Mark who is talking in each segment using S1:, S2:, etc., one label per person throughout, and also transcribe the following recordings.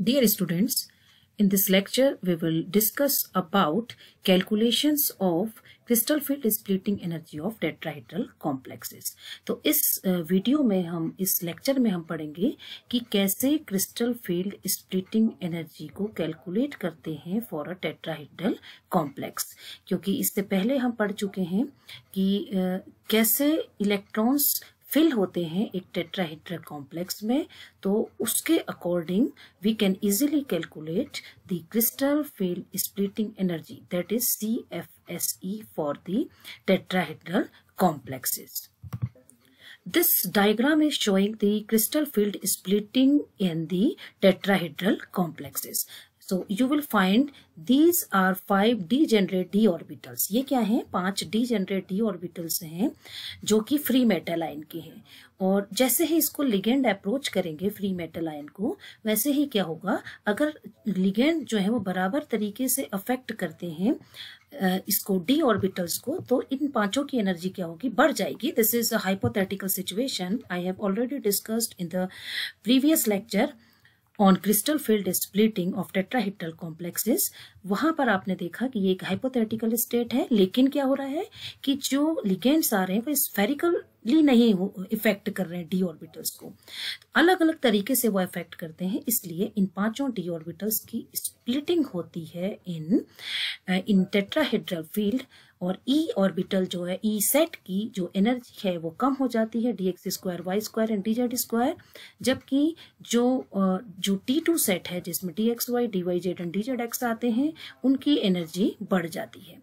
S1: Dear students, in this lecture we will discuss about calculations of crystal field splitting energy of tetrahedral complexes. तो इस video में हम इस lecture में हम पढ़ेंगे कि कैसे क्रिस्टल फ़ील्ड स्प्लिटिंग एनर्जी को कैलकुलेट करते हैं फॉर अ टेट्राहेड्रल कॉम्प्लेक्स क्योंकि इससे पहले हम पढ़ चुके हैं कि कैसे इलेक्ट्रॉन्स फिल होते हैं एक टेट्राहेड्रल कॉम्प्लेक्स में तो उसके according we can easily calculate the crystal field splitting energy that is C F S E for the tetrahedral complexes. This diagram is showing the crystal field splitting in the tetrahedral complexes. So, you will find these are five degenerate d orbitals. ये क्या है? पाँच degenerate d orbitals हैं, जो कि free metal ion के हैं। और जैसे ही इसको लिगेंड अप्रोच करेंगे फ्री मेटल आयन को, वैसे ही क्या होगा? अगर लिगेंड जो है वो बराबर तरीके से अफेक्ट करते हैं इसको डी ऑर्बिटल्स को तो इन पाँचों की एनर्जी क्या होगी? बढ़ जाएगी। This is a hypothetical situation I have already discussed in the previous lecture on crystal field splitting of tetrahedral complexes वहाँ पर आपने देखा कि ये एक हाइपोथेटिकल स्टेट है, लेकिन क्या हो रहा है कि जो लिगेंड्स आ रहे हैं, वो स्फेरिकली नहीं हो इफ़ेक्ट कर रहे हैं डी ऑर्बिटल्स को। अलग अलग तरीके से वो इफ़ेक्ट करते हैं, इसलिए इन पाँचों डी ऑर्बिटल्स की स्प्लिटिंग होती है इन इन टेट्राहेड्रल फ़ील्ड और ई e ऑर्बिटल जो है ई e सेट की जो एनर्जी है, वो कम हो जाती है D X square Y square and D Z square जबकि जो जो टी टू सेट है, जिसमें D X Y D Y Z and D Z X आते हैं उनकी एनर्जी बढ़ जाती है।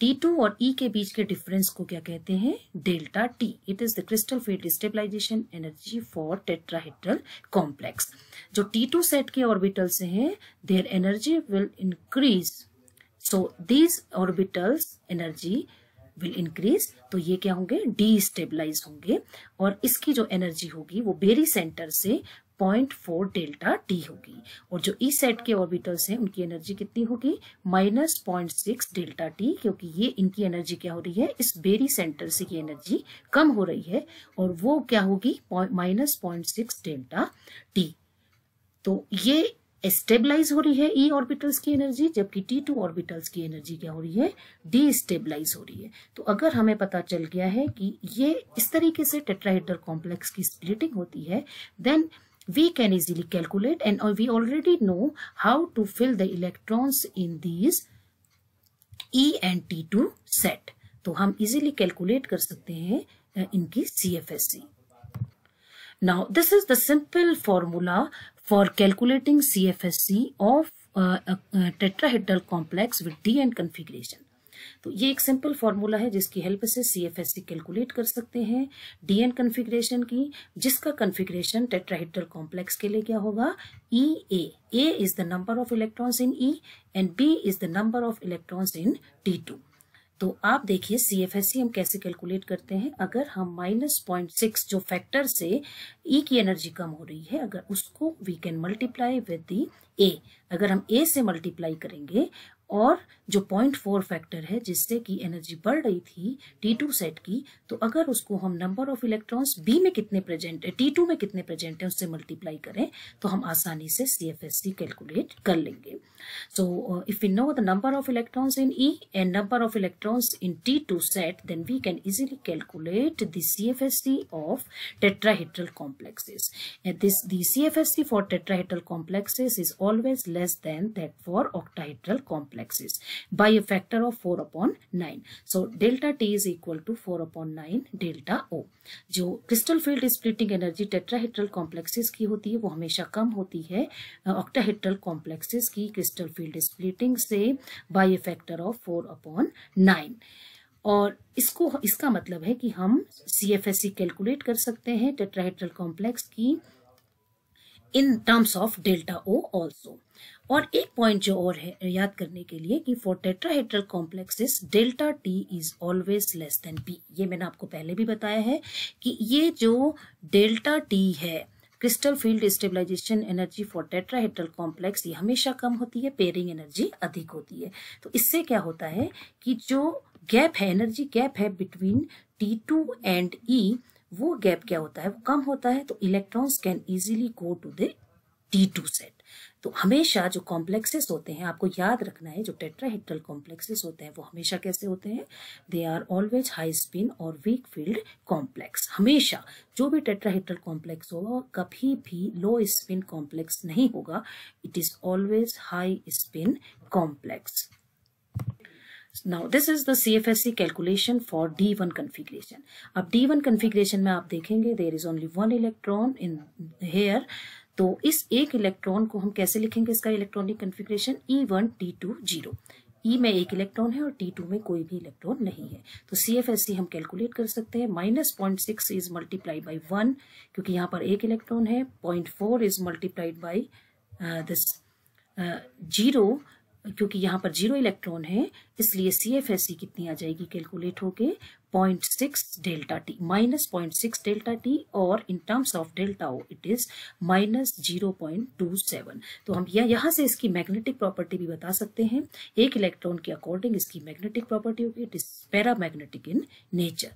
S1: टी टू और ई e के बीच के डिफरेंस को क्या कहते हैं? Delta T it is the crystal field stabilization energy for tetrahedral complex जो टी टू सेट के ऑर्बिटल से हैं their energy will increase so these orbitals energy will increase तो ये क्या होंगे? डीस्टेबलाइज होंगे। और इसकी जो एनर्जी होगी, वो बेरी सेंटर से पॉइंट फोर डेल्टा टी होगी। और जो ई सेट के ऑर्बिटल्स हैं, उनकी एनर्जी कितनी होगी? Minus point six delta T, क्योंकि ये इनकी एनर्जी क्या हो रही है? इस बेरी सेंटर से की एनर्जी कम हो रही है, और वो क्या होगी? Minus point six delta T. तो ये स्टेबलाइज हो रही है ई e ऑर्बिटल्स की एनर्जी जबकि टी टू ऑर्बिटल्स की एनर्जी क्या हो रही है? डी स्टेबलाइज हो रही है। तो अगर हमें पता चल गया है कि ये इस तरीके से टेट्राहेड्रल कॉम्प्लेक्स की स्प्लिटिंग होती है then we can easily calculate and we already know how to fill the electrons in these E and T2 set. तो हम easily calculate कर सकते हैं इनकी CFSC. Now, this is the simple formula for calculating CFSC of uh, a, a tetrahedral complex with DN configuration. तो ये एक simple formula है जिसकी हेल्प से C F S C calculate कर सकते हैं डीएन कन्फिग्रेशन की, जिसका कन्फिग्रेशन टेट्राहेड्रल कॉम्प्लेक्स के लिए क्या होगा? E A A is the number of electrons in E and B is the number of electrons in T two तो आप देखिए सी एफ़ एस सी हम कैसे कैलकुलेट करते हैं? अगर हम माइनस पॉइंट सिक्स जो फैक्टर से ई e की एनर्जी कम हो रही है, अगर उसको we can multiply with the A अगर हम ए से मल्टीप्लाई करेंगे और जो पॉइंट फोर फैक्टर है, जिससे कि एनर्जी बढ़ रही थी टी टू सेट की तो अगर उसको हम नंबर ऑफ़ इलेक्ट्रॉन्स बी में कितने प्रेजेंट है टी टू में कितने प्रेजेंट है, उससे मल्टीप्लाई करें तो हम आसानी से C F S C calculate कर लेंगे। So if you know the number of electrons in E and number of electrons in T two set then we can easily calculate the C F S C of tetrahedral complexes. And this, the cfsc for tetrahedral complexes is always less than that for octahedral complexes. Axis by a factor of 4 upon 9. So, delta T is equal to 4 upon 9 delta O. जो crystal field splitting energy tetrahedral complexes की होती है, वो हमेशा कम होती है octahedral complexes की क्रिस्टल फ़ील्ड स्प्लिटिंग से by a factor of four upon nine और इसको, इसका मतलब है कि हम C F S C calculate कर सकते हैं टेट्राहेड्रल कॉम्प्लेक्स की in terms of delta O also और एक पॉइंट जो और है, याद करने के लिए कि for tetrahedral complexes delta T is always less than P ये मैंने आपको पहले भी बताया है कि ये जो डेल्टा टी है crystal field stabilization energy for tetrahedral complex ये हमेशा कम होती है पेयरिंग एनर्जी अधिक होती है। तो इससे क्या होता है कि जो गैप है एनर्जी गैप है between T two and E वो गैप क्या होता है? वो कम होता है तो electrons can easily go to the T two set तो हमेशा जो कॉम्प्लेक्सेस होते हैं, आपको याद रखना है, जो टेट्राहेड्रल कॉम्प्लेक्सेस होते हैं, वो हमेशा कैसे होते हैं? They are always high spin और वीक फ़ील्ड कॉम्प्लेक्स हमेशा जो भी टेट्राहेड्रल कॉम्प्लेक्स होगा कभी भी लो स्पिन कॉम्प्लेक्स नहीं होगा। It is always high spin complex now this is the C F S C CFSC calculation for D1 configuration. अब डी वन कन्फिग्रेशन में आप देखेंगे there is only one electron in here. तो इस एक electron को हम कैसे लिखेंगे इसका electronic configuration E one T two zero E में एक इलेक्ट्रॉन है और टी टू में कोई भी इलेक्ट्रॉन नहीं है। तो सी एफ़ एस सी हम कैलकुलेट कर सकते हैं। Minus point six is multiply by one क्योंकि यहाँ पर एक इलेक्ट्रॉन है। Point four is multiplied by this zero क्योंकि यहाँ पर ज़ीरो इलेक्ट्रॉन है, इसलिए सी एफ़ एस सी कितनी आ जाएगी कैलकुलेट होके point six delta T minus point six delta T और in terms of delta O it is minus zero point two seven तो हम यह यहाँ से इसकी मैग्नेटिक प्रॉपर्टी भी बता सकते हैं। एक इलेक्ट्रॉन के अकॉर्डिंग इसकी मैग्नेटिक प्रॉपर्टी होगी it is paramagnetic in nature